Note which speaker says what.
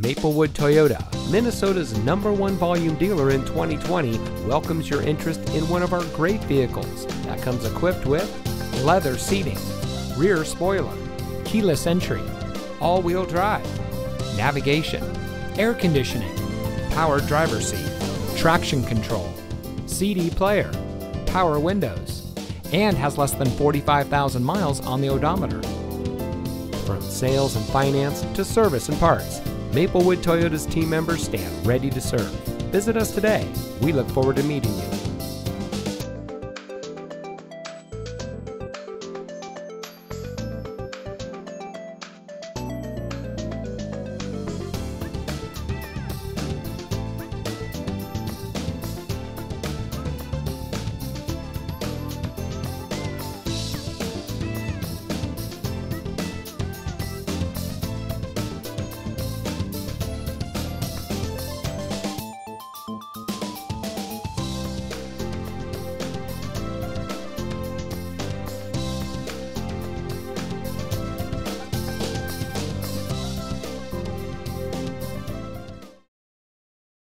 Speaker 1: Maplewood Toyota, Minnesota's number one volume dealer in 2020, welcomes your interest in one of our great vehicles that comes equipped with leather seating, rear spoiler, keyless entry, all wheel drive, navigation, air conditioning, power driver seat, traction control, CD player, power windows, and has less than 45,000 miles on the odometer. From sales and finance to service and parts, Maplewood Toyota's team members stand ready to serve. Visit us today. We look forward to meeting you.